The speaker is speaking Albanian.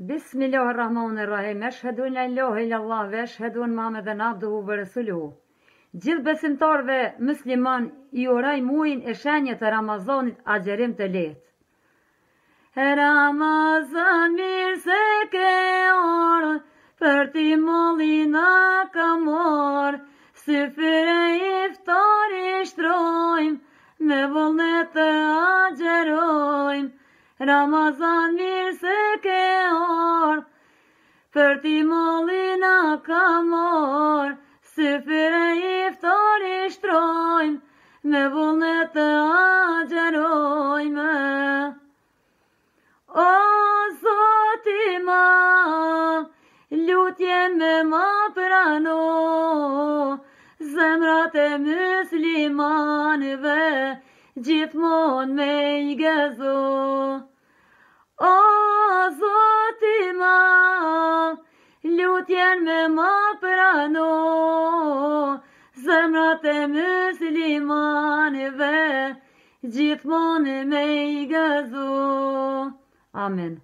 Bismillahirrahmanirrahim, shhedu në lohe lë Allah, shhedu në mame dhe nabdu hu vë Gjithë besimtarve musliman i uraj muin e shenje të Ramazanit a gjerim të letë. Ramazan mirë se ke orë, për ti molina ka morë, si fyre iftar i shtrojmë, me volnet të agjerojmë. Ramazan mirë se Për ti molina ka morë, Si fire i fëtor i shtrojmë, Me vullnë të agjerojmë. O, Zoti ma, Lutje me ma prano, Zemrat e muslimanëve, Gjithmon me i gëzo. O, Zoti ma, t'jen me ma përano Zemrat e muslimaneve Gjithmonë me i gëzu Amen